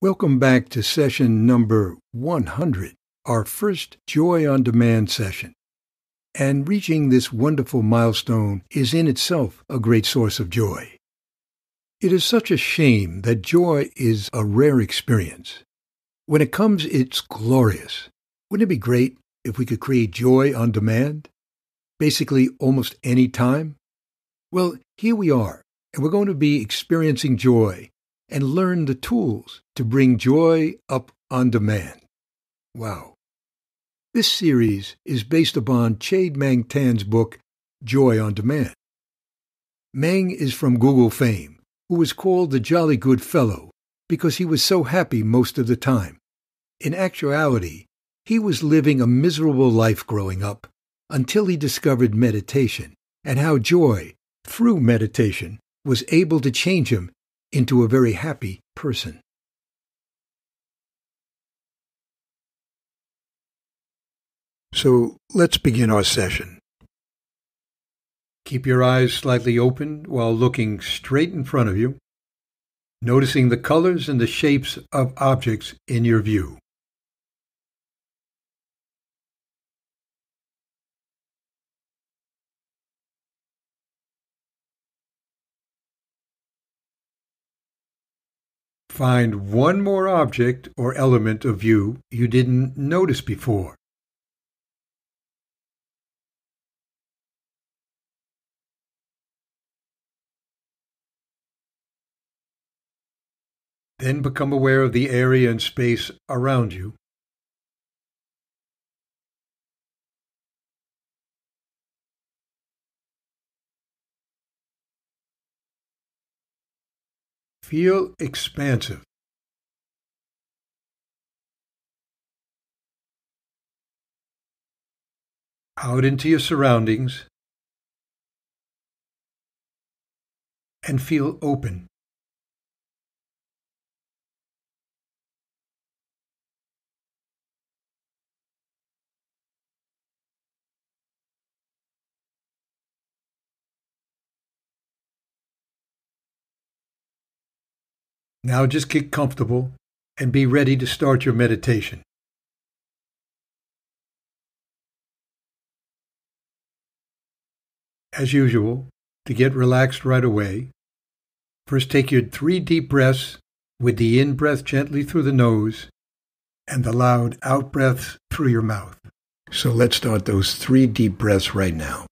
Welcome back to session number 100, our first Joy on Demand session. And reaching this wonderful milestone is in itself a great source of joy. It is such a shame that joy is a rare experience. When it comes, it's glorious. Wouldn't it be great if we could create joy on demand? Basically, almost any time? Well, here we are, and we're going to be experiencing joy and learn the tools to bring joy up on demand. Wow. This series is based upon Chade Meng Tan's book, Joy on Demand. Meng is from Google fame, who was called the Jolly Good Fellow because he was so happy most of the time. In actuality, he was living a miserable life growing up until he discovered meditation and how joy, through meditation, was able to change him into a very happy person. So let's begin our session. Keep your eyes slightly open while looking straight in front of you, noticing the colors and the shapes of objects in your view. Find one more object or element of view you didn't notice before. Then become aware of the area and space around you. Feel expansive. Out into your surroundings and feel open. Now just get comfortable and be ready to start your meditation. As usual, to get relaxed right away, first take your three deep breaths with the in breath gently through the nose and the loud out breaths through your mouth. So let's start those three deep breaths right now.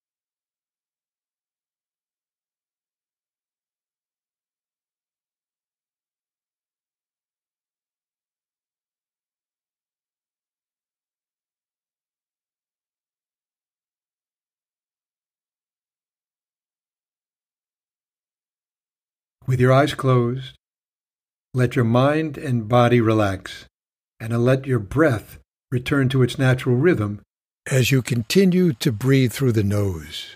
With your eyes closed, let your mind and body relax and let your breath return to its natural rhythm as you continue to breathe through the nose.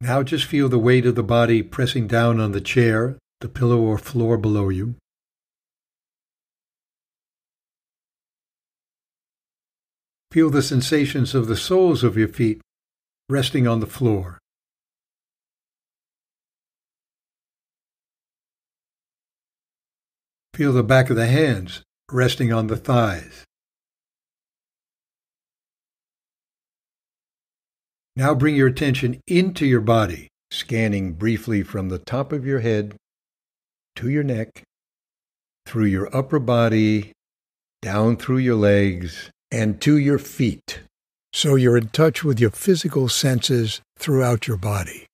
Now just feel the weight of the body pressing down on the chair, the pillow, or floor below you. Feel the sensations of the soles of your feet resting on the floor. Feel the back of the hands resting on the thighs. Now bring your attention into your body, scanning briefly from the top of your head to your neck, through your upper body, down through your legs, and to your feet. So you're in touch with your physical senses throughout your body.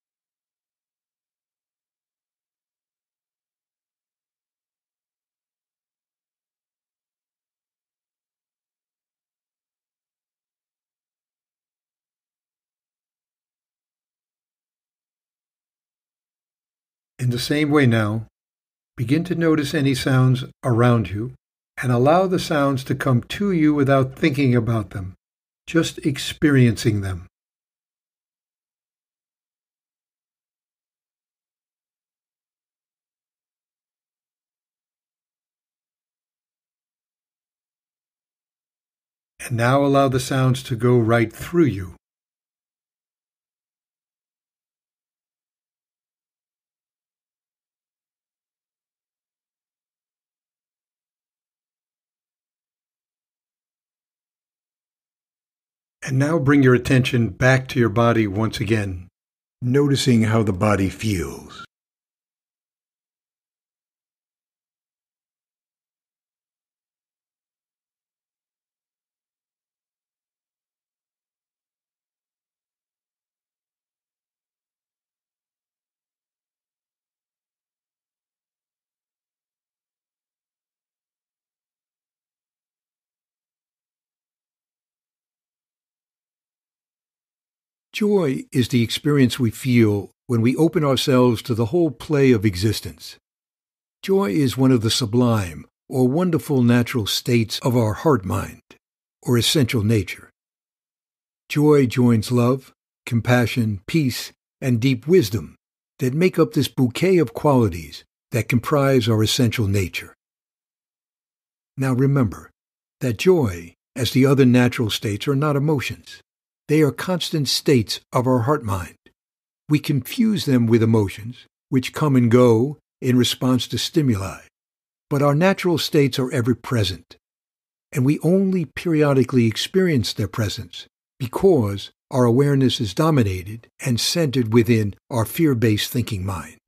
In the same way now, begin to notice any sounds around you and allow the sounds to come to you without thinking about them, just experiencing them. And now allow the sounds to go right through you. And now bring your attention back to your body once again, noticing how the body feels. Joy is the experience we feel when we open ourselves to the whole play of existence. Joy is one of the sublime or wonderful natural states of our heart mind, or essential nature. Joy joins love, compassion, peace, and deep wisdom that make up this bouquet of qualities that comprise our essential nature. Now remember that joy, as the other natural states, are not emotions. They are constant states of our heart mind. We confuse them with emotions, which come and go in response to stimuli. But our natural states are ever present, and we only periodically experience their presence because our awareness is dominated and centered within our fear based thinking mind.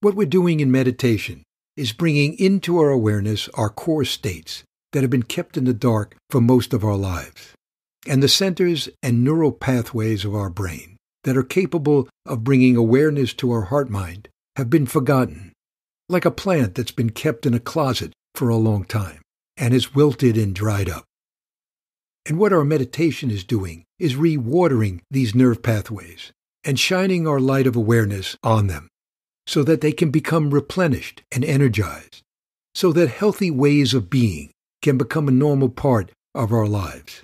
What we're doing in meditation is bringing into our awareness our core states that have been kept in the dark for most of our lives and the centers and neural pathways of our brain that are capable of bringing awareness to our heart mind have been forgotten, like a plant that's been kept in a closet for a long time and has wilted and dried up. And what our meditation is doing is rewatering these nerve pathways and shining our light of awareness on them so that they can become replenished and energized, so that healthy ways of being can become a normal part of our lives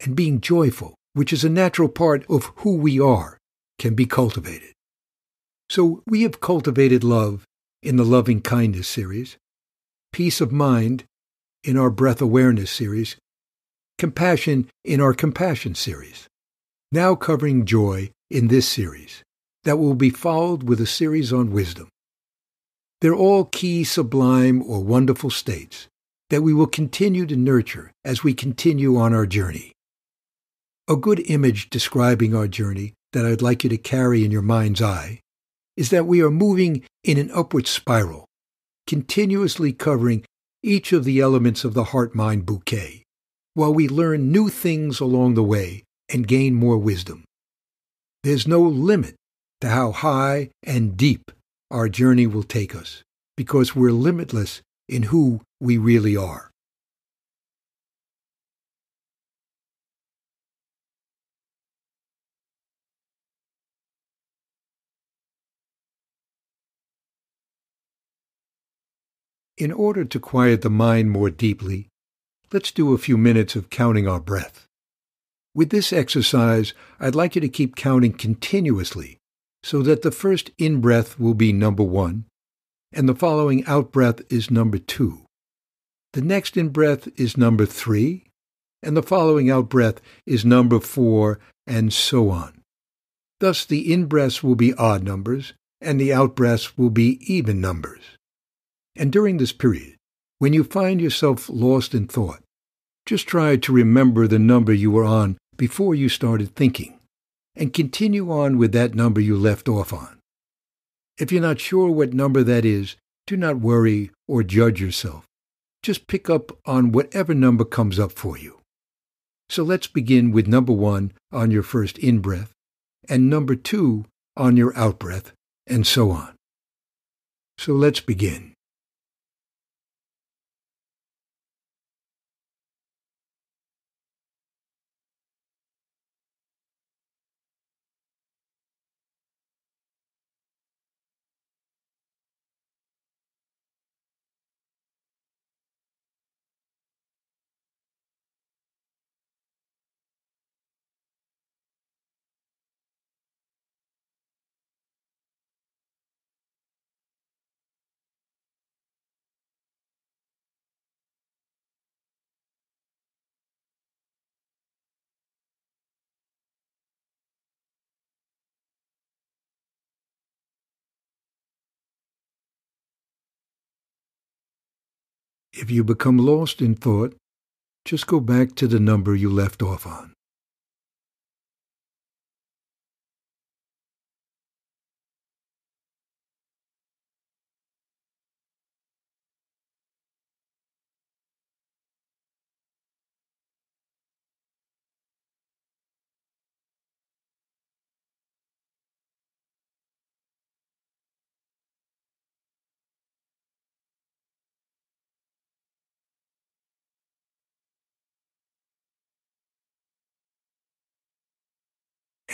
and being joyful, which is a natural part of who we are, can be cultivated. So we have cultivated love in the Loving Kindness series, peace of mind in our Breath Awareness series, compassion in our Compassion series, now covering joy in this series that will be followed with a series on wisdom. They're all key, sublime, or wonderful states that we will continue to nurture as we continue on our journey. A good image describing our journey that I'd like you to carry in your mind's eye is that we are moving in an upward spiral, continuously covering each of the elements of the heart mind bouquet, while we learn new things along the way and gain more wisdom. There's no limit to how high and deep our journey will take us, because we're limitless in who we really are. In order to quiet the mind more deeply, let's do a few minutes of counting our breath. With this exercise, I'd like you to keep counting continuously so that the first in breath will be number one, and the following out breath is number two. The next in breath is number three, and the following out breath is number four, and so on. Thus, the in breaths will be odd numbers, and the out breaths will be even numbers. And during this period, when you find yourself lost in thought, just try to remember the number you were on before you started thinking, and continue on with that number you left off on. If you're not sure what number that is, do not worry or judge yourself. Just pick up on whatever number comes up for you. So let's begin with number one on your first in breath, and number two on your out breath, and so on. So let's begin. If you become lost in thought, just go back to the number you left off on.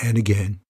And again.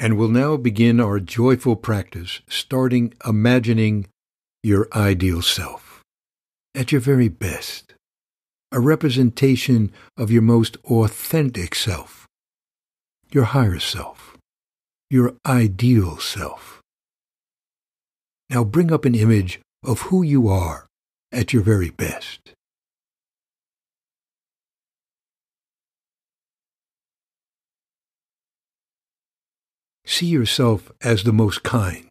And we'll now begin our joyful practice, starting imagining your ideal self at your very best, a representation of your most authentic self, your higher self, your ideal self. Now bring up an image of who you are at your very best. See yourself as the most kind.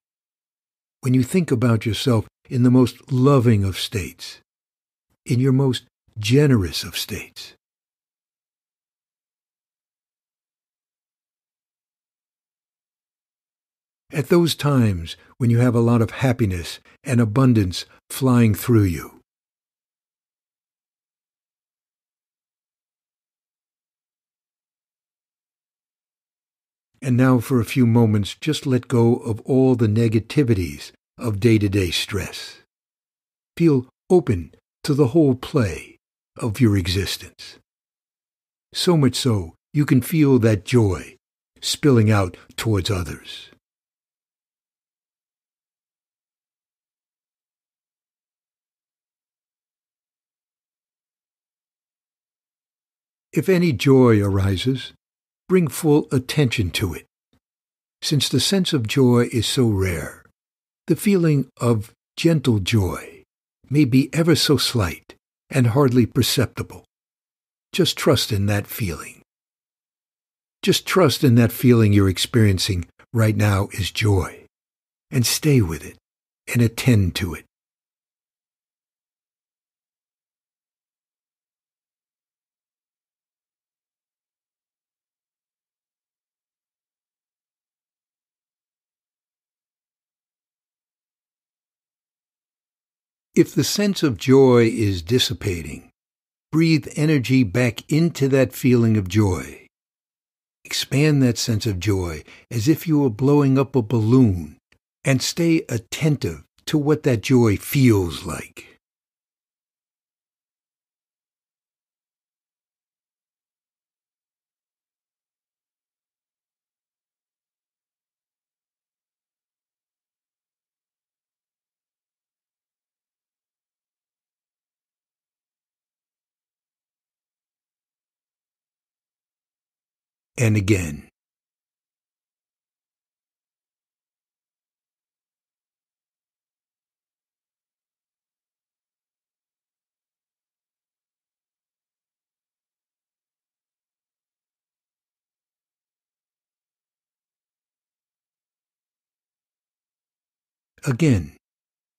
When you think about yourself in the most loving of states, in your most generous of states. At those times when you have a lot of happiness and abundance flying through you. And now for a few moments, just let go of all the negativities of day-to-day stress. Feel open to the whole play of your existence. So much so, you can feel that joy spilling out towards others. If any joy arises, bring full attention to it. Since the sense of joy is so rare, the feeling of gentle joy may be ever so slight and hardly perceptible. Just trust in that feeling. Just trust in that feeling you're experiencing right now is joy, and stay with it and attend to it. If the sense of joy is dissipating, breathe energy back into that feeling of joy. Expand that sense of joy as if you were blowing up a balloon and stay attentive to what that joy feels like. And again. Again,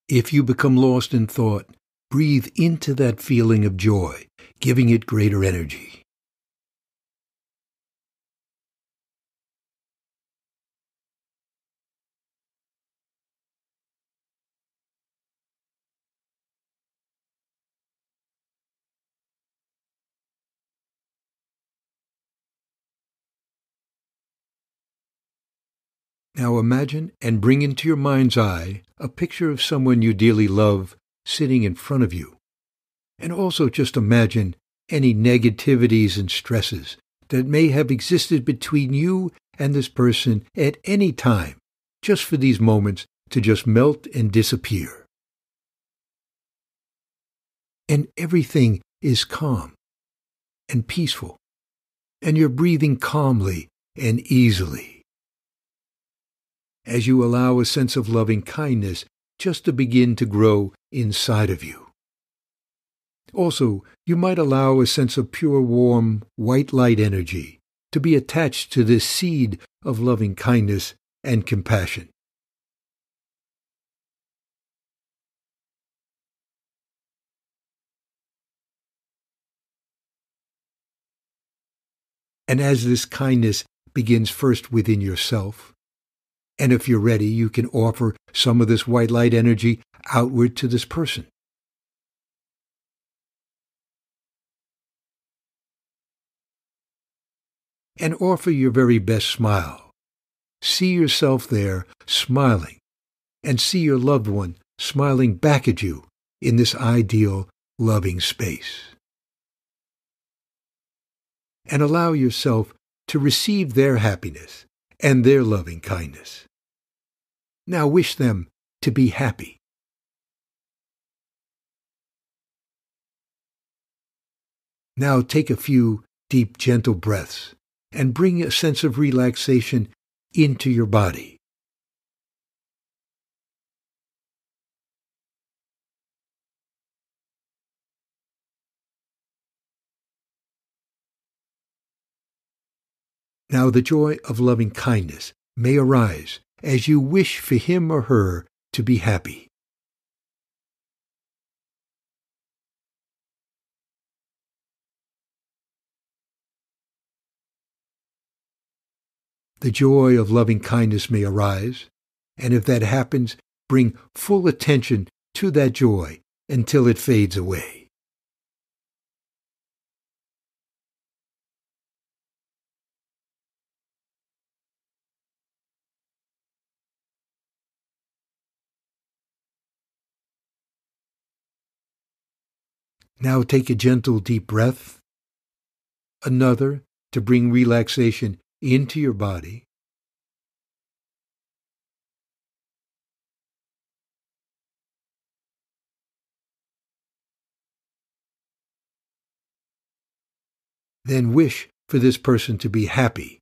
if you become lost in thought, breathe into that feeling of joy, giving it greater energy. Now imagine and bring into your mind's eye a picture of someone you dearly love sitting in front of you. And also just imagine any negativities and stresses that may have existed between you and this person at any time, just for these moments to just melt and disappear. and everything is calm and peaceful, and you're breathing calmly and easily. As you allow a sense of loving kindness just to begin to grow inside of you. Also, you might allow a sense of pure, warm, white light energy to be attached to this seed of loving kindness and compassion. And as this kindness begins first within yourself, and if you're ready, you can offer some of this white light energy outward to this person. And offer your very best smile. See yourself there smiling, and see your loved one smiling back at you in this ideal, loving space and allow yourself to receive their happiness and their loving kindness. Now wish them to be happy. Now take a few deep, gentle breaths and bring a sense of relaxation into your body. Now the joy of loving kindness may arise as you wish for him or her to be happy. The joy of loving kindness may arise, and if that happens, bring full attention to that joy until it fades away. Now take a gentle deep breath, another to bring relaxation into your body. Then wish for this person to be happy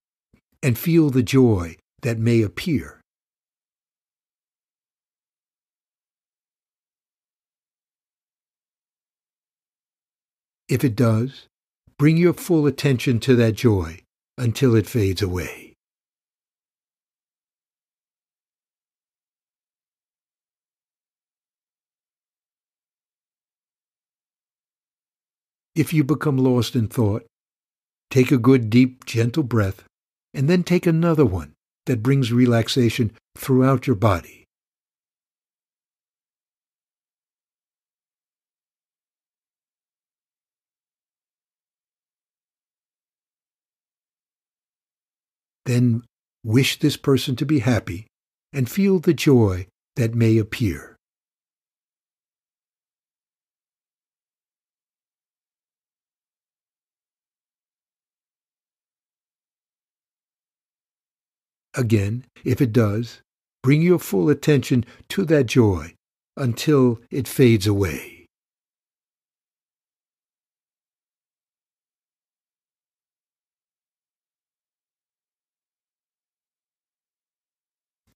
and feel the joy that may appear. If it does, bring your full attention to that joy until it fades away. If you become lost in thought, take a good, deep, gentle breath, and then take another one that brings relaxation throughout your body. Then wish this person to be happy and feel the joy that may appear. Again, if it does, bring your full attention to that joy until it fades away.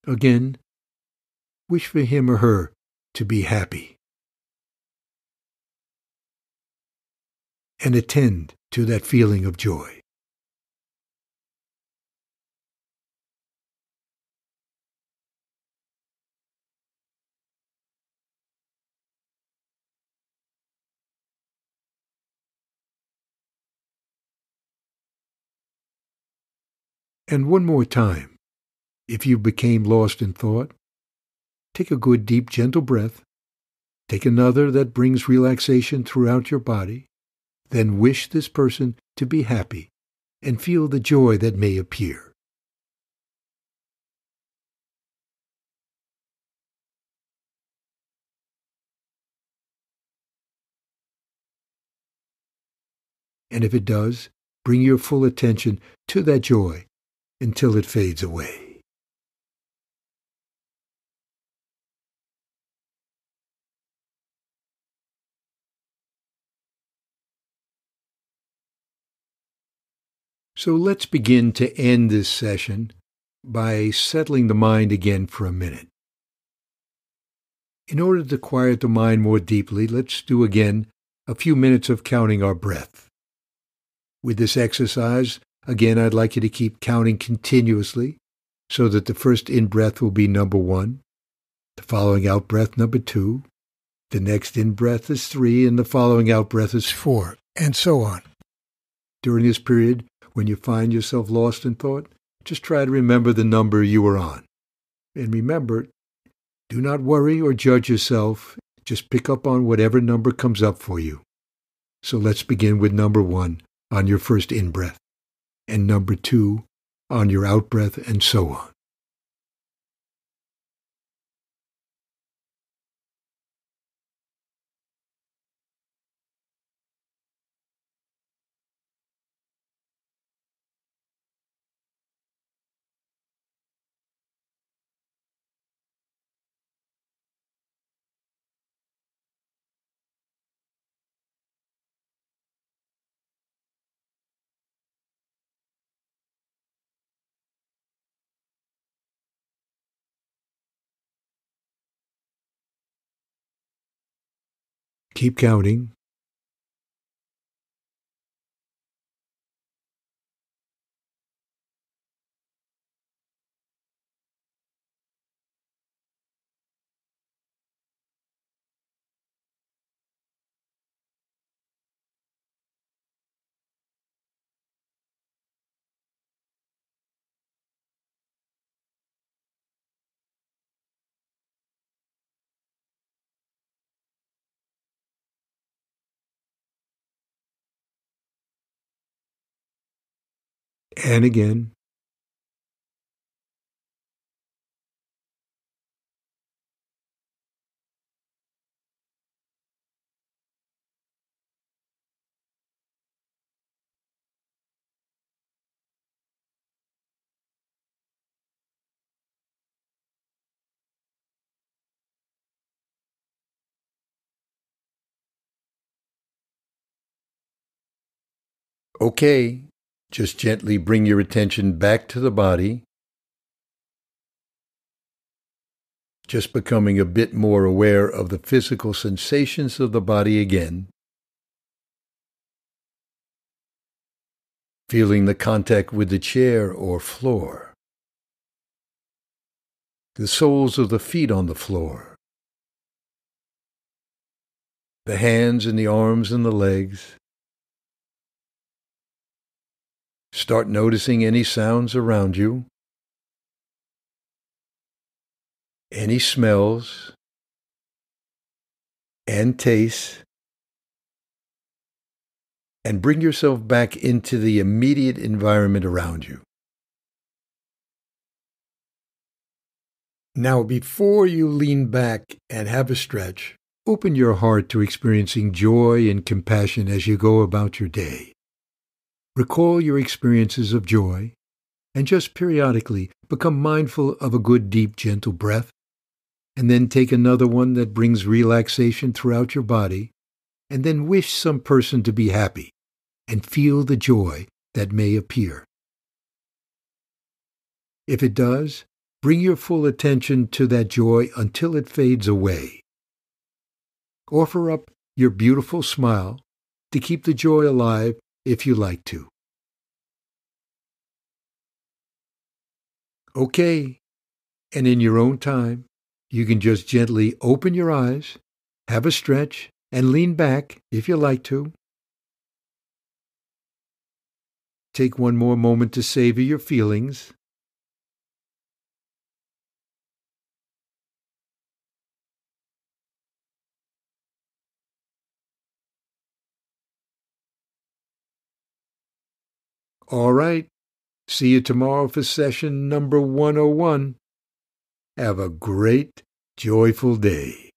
Again, wish for him or her to be happy. And attend to that feeling of joy. And one more time. If you became lost in thought, take a good, deep, gentle breath. Take another that brings relaxation throughout your body. Then wish this person to be happy and feel the joy that may appear. And if it does, bring your full attention to that joy until it fades away. So let's begin to end this session by settling the mind again for a minute. In order to quiet the mind more deeply, let's do again a few minutes of counting our breath. With this exercise, again, I'd like you to keep counting continuously so that the first in breath will be number one, the following out breath number two, the next in breath is three, and the following out breath is four, and so on. During this period, when you find yourself lost in thought, just try to remember the number you were on. And remember, do not worry or judge yourself. Just pick up on whatever number comes up for you. So let's begin with number one on your first in breath, and number two on your out breath, and so on. Keep counting. And again. Okay, just gently bring your attention back to the body. Just becoming a bit more aware of the physical sensations of the body again. Feeling the contact with the chair or floor. The soles of the feet on the floor. The hands and the arms and the legs. Start noticing any sounds around you, any smells and tastes, and bring yourself back into the immediate environment around you. Now, before you lean back and have a stretch, open your heart to experiencing joy and compassion as you go about your day. Recall your experiences of joy, and just periodically become mindful of a good, deep, gentle breath, and then take another one that brings relaxation throughout your body, and then wish some person to be happy and feel the joy that may appear. If it does, bring your full attention to that joy until it fades away. Offer up your beautiful smile to keep the joy alive if you like to. Okay, and in your own time, you can just gently open your eyes, have a stretch, and lean back if you like to. Take one more moment to savor your feelings. All right. See you tomorrow for session number 101. Have a great, joyful day.